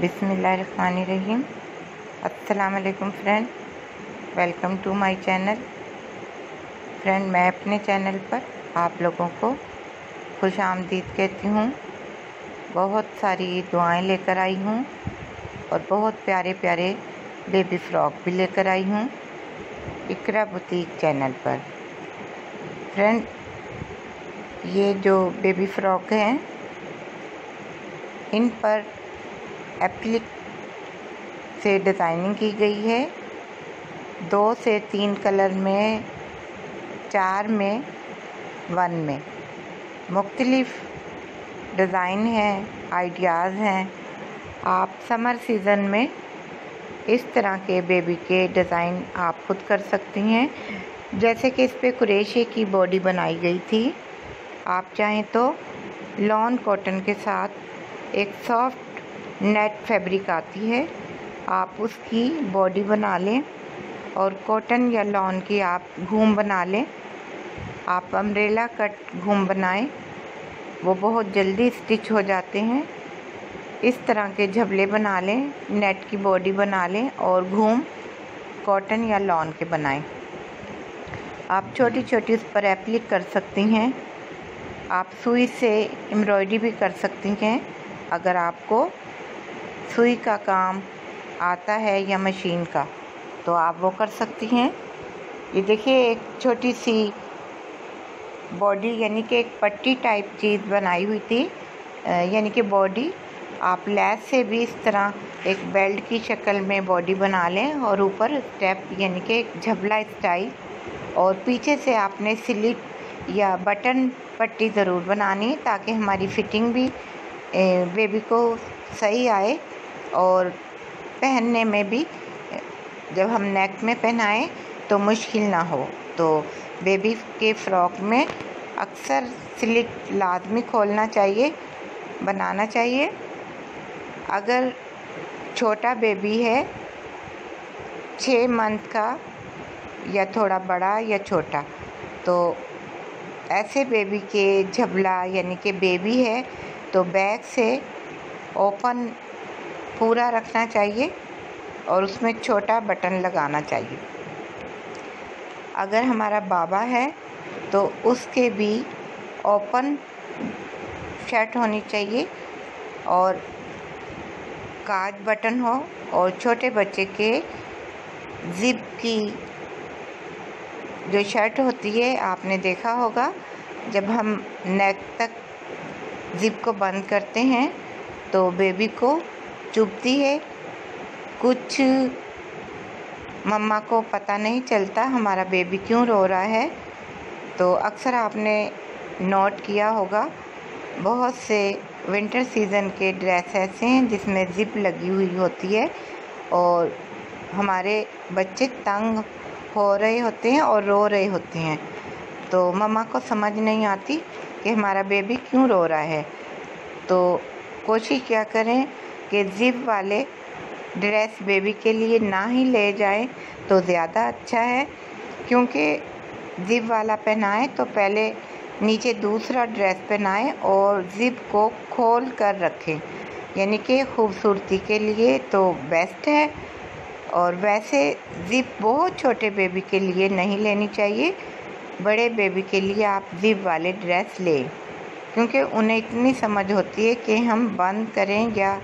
बिसमीम अस्सलाम friend, welcome to my channel. Friend, मैं अपने चैनल पर आप लोगों को खुश आमदीद कहती हूँ। बहुत सारी दुआएँ लेकर आई हूँ और बहुत प्यारे प्यारे बेबी फ्रॉक भी लेकर आई हूँ इकरा बुटीक चैनल पर। फ्रेंड, ये जो बेबी फ्रॉक हैं, इन पर एप्लिक से डिज़ाइनिंग की गई है। दो से तीन कलर में, चार में वन में। मुख्तलिफ़ डिज़ाइन हैं आइडियाज़ हैं। आप समर सीज़न में इस तरह के बेबी के डिज़ाइन आप खुद कर सकती हैं। जैसे कि इस पर कुरेशे की बॉडी बनाई गई थी। आप चाहें तो लॉन कॉटन के साथ एक सॉफ्ट नेट फैब्रिक आती है, आप उसकी बॉडी बना लें और कॉटन या लॉन की आप घूम बना लें। आप अम्ब्रेला कट घूम बनाएँ, वो बहुत जल्दी स्टिच हो जाते हैं। इस तरह के झबले बना लें, नेट की बॉडी बना लें और घूम कॉटन या लॉन के बनाएँ। आप छोटी छोटी उस पर एप्लिक कर सकती हैं। आप सुई से एम्ब्रॉयडरी भी कर सकती हैं, अगर आपको सुई का काम आता है या मशीन का तो आप वो कर सकती हैं। ये देखिए, एक छोटी सी बॉडी, यानी कि एक पट्टी टाइप चीज़ बनाई हुई थी। यानी कि बॉडी, आप लैस से भी इस तरह एक बेल्ट की शक्ल में बॉडी बना लें और ऊपर स्टेप, यानी कि एक झबला स्टाइल, और पीछे से आपने स्लिट या बटन पट्टी ज़रूर बनानी ताकि हमारी फिटिंग भी बेबी को सही आए। और पहनने में भी, जब हम नेक में पहनाएँ तो मुश्किल ना हो। तो बेबी के फ्रॉक में अक्सर स्लिट लाजमी खोलना चाहिए, बनाना चाहिए। अगर छोटा बेबी है छः मंथ का, या थोड़ा बड़ा या छोटा तो ऐसे बेबी के झबला यानी कि बेबी है तो बैग से ओपन पूरा रखना चाहिए और उसमें छोटा बटन लगाना चाहिए। अगर हमारा बाबा है तो उसके भी ओपन शर्ट होनी चाहिए और काज बटन हो और छोटे बच्चे के ज़िप की जो शर्ट होती है, आपने देखा होगा, जब हम नेक तक ज़िप को बंद करते हैं तो बेबी को चुभती है। कुछ मम्मा को पता नहीं चलता हमारा बेबी क्यों रो रहा है। तो अक्सर आपने नोट किया होगा, बहुत से विंटर सीज़न के ड्रेस ऐसे हैं जिसमें ज़िप लगी हुई होती है और हमारे बच्चे तंग हो रहे होते हैं और रो रहे होते हैं। तो मम्मा को समझ नहीं आती कि हमारा बेबी क्यों रो रहा है। तो कोशिश क्या करें कि ज़िप वाले ड्रेस बेबी के लिए ना ही ले जाएँ तो ज़्यादा अच्छा है, क्योंकि ज़िप वाला पहनाएँ तो पहले नीचे दूसरा ड्रेस पहनाएँ और ज़िप को खोल कर रखें। यानी कि खूबसूरती के लिए तो बेस्ट है, और वैसे ज़िप बहुत छोटे बेबी के लिए नहीं लेनी चाहिए, बड़े बेबी के लिए आप ज़िप वाले ड्रेस लें, क्योंकि उन्हें इतनी समझ होती है कि हम बंद करें या